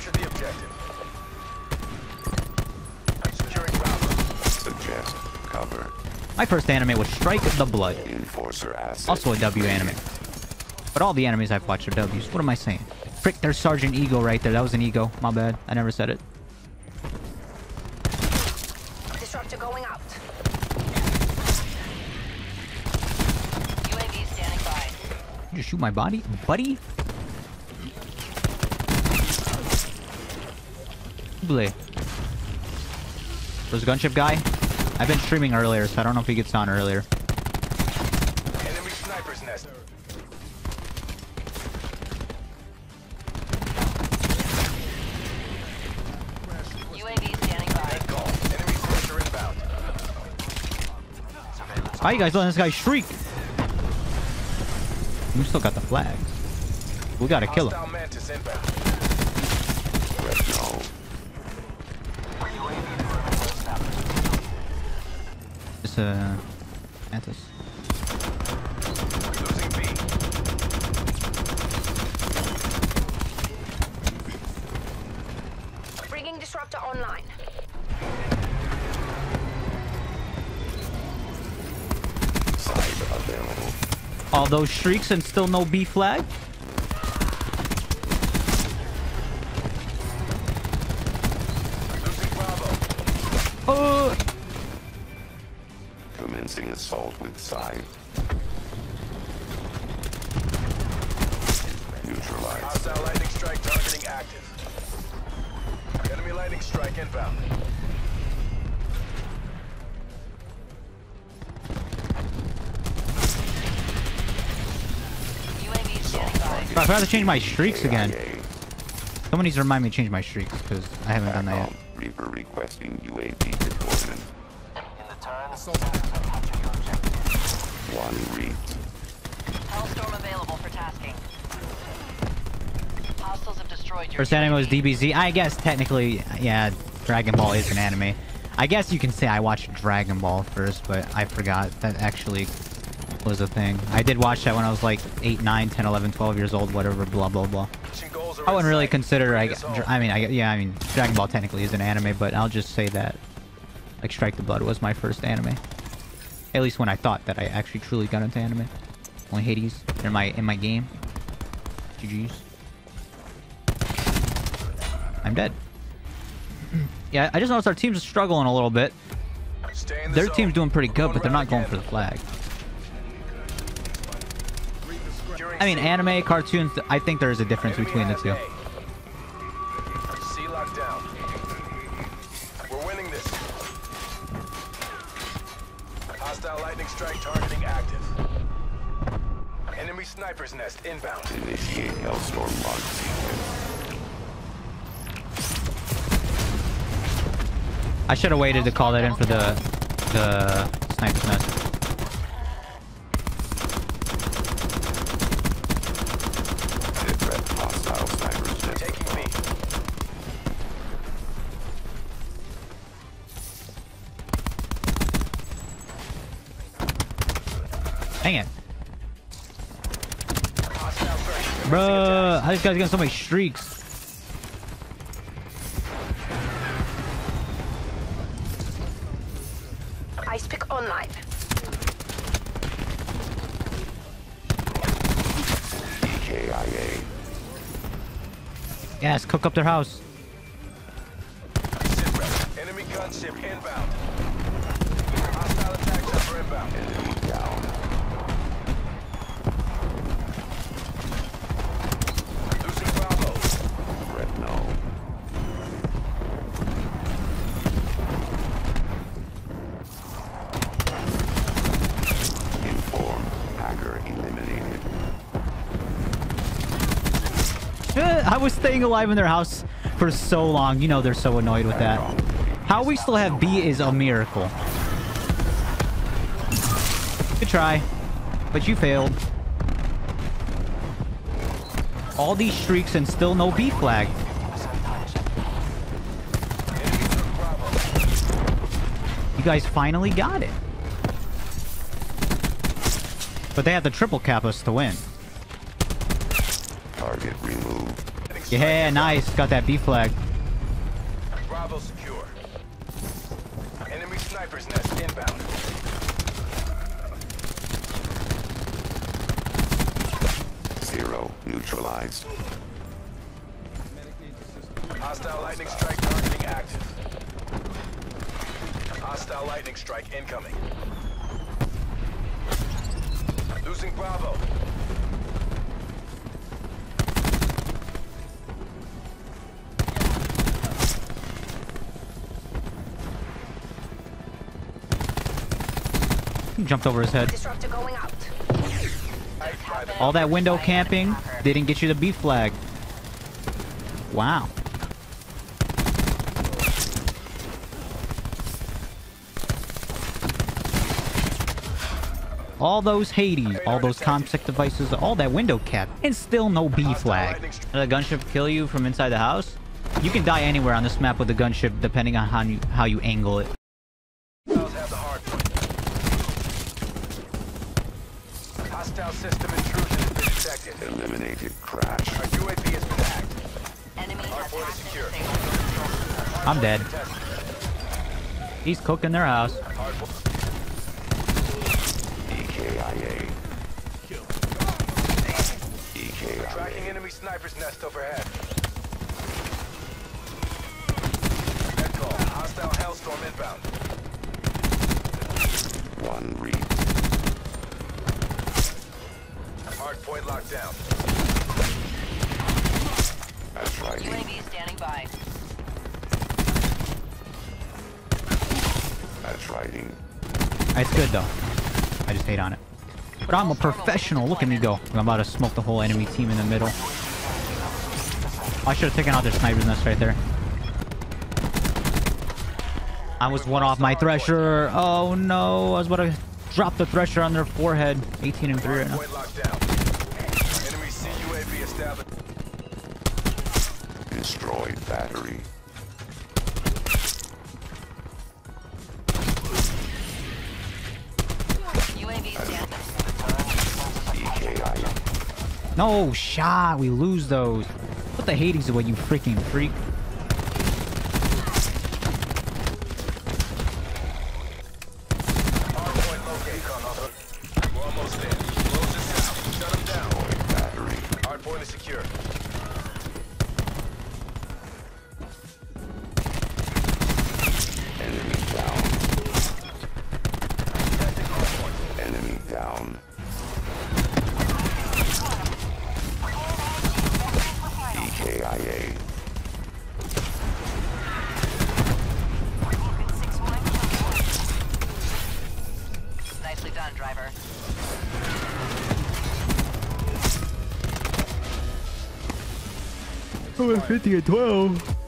Capture the objective. Securing Bravo. Suggest cover. My first anime was Strike the Blood. Enforcer asset. Also a W anime. But all the animes I've watched are W's. What am I saying? Frick, there's Sergeant Ego right there. That was an ego. My bad. I never said it. Disruptor going out. UAV standing by. You just shoot my body? Buddy? Bleh. There's a gunship guy. I've been streaming earlier, so I don't know if he gets on earlier. Enemy sniper's nest. UAV standing by. Red call. Enemy pressure inbound. How you guys letting this guy streak? You still got the flags. We gotta kill him. Hostile Mantis inbound. Red no. It's uh, Mantis. Losing Bringing disruptor online. All those streaks and still no B flag? Commencing assault with side. Neutralized. Hostile lightning strike targeting active. Enemy lightning strike inbound. UAV standing by. I forgot to change my streaks again. Someone needs to remind me to change my streaks because I haven't done that yet. Reaper requesting UAV deployment. One read. Hellstorm available for tasking. Hostiles have destroyed your First anime was DBZ. I guess technically, yeah, Dragon Ball is an anime. I guess you can say I watched Dragon Ball first, but I forgot that actually was a thing. I did watch that when I was like 8, 9, 10, 11, 12 years old, whatever, blah, blah, blah. Mission goals are I wouldn't really consider, I, Bring us home. I mean, I, yeah, I mean, Dragon Ball technically is an anime, but I'll just say that, like, Strike the Blood was my first anime. At least when I thought that I actually truly got into anime. Only Hades in my, in my game. GG's. I'm dead. yeah, I just noticed our team's struggling a little bit. Stay in the Their zone. team's doing pretty good, but they're not going for the flag. I mean, anime, cartoons, I think there is a difference between the two. Strike targeting active. Enemy sniper's nest inbound. Initiate Hellstorm launch sequence. I should have waited to call that in for the the sniper's nest. Bruh, how these guys getting so many streaks? Ice pick online. EKIA. Yes, cook up their house. Enemy gunship inbound. Hostile attack chopper inbound. Enemy down. Losing Bravo. Red no. Inform. Hacker eliminated. Uh, I was staying alive in their house for so long. You know they're so annoyed with that. How we still have B is a miracle. Good try. But you failed. All these streaks and still no B flag. You guys finally got it. But they had the triple cap us to win. Target removed. Getting lightning. Yeah, nice. Got that B flag. Bravo secure. Enemy sniper's nest inbound. Zero neutralized. Hostile lightning strike targeting active. Hostile lightning strike incoming. Jumped over his head. All that window camping didn't get you the B flag. Wow. All those Hades, all those ComSec devices, all that window cap, and still no B flag. Did the gunship kill you from inside the house? You can die anywhere on this map with the gunship, depending on how you how you angle it. Hostiles have the hard point. Hostile system intrusion has been detected. Eliminated crash. Our UAV has been hacked. Enemy has Hardpoint is secure. I'm dead. He's cooking their house. Hardpoint. EKIA. Tracking enemy sniper's nest overhead. Red call. Hostile Hellstorm inbound. One read. Hardpoint locked down. That's writing. UAV standing by. That's writing. It's good though. I just hate on it. But I'm a professional. Look at me go. I'm about to smoke the whole enemy team in the middle. I should have taken out their sniper's nest right there. I was one off my thresher. Oh no. I was about to drop the thresher on their forehead. 18 and 3 right now. Destroyed battery. UAV standing. EKIA. No shot. We lose those. Put the Hades away, you freaking freak. Oh, 50 and 12.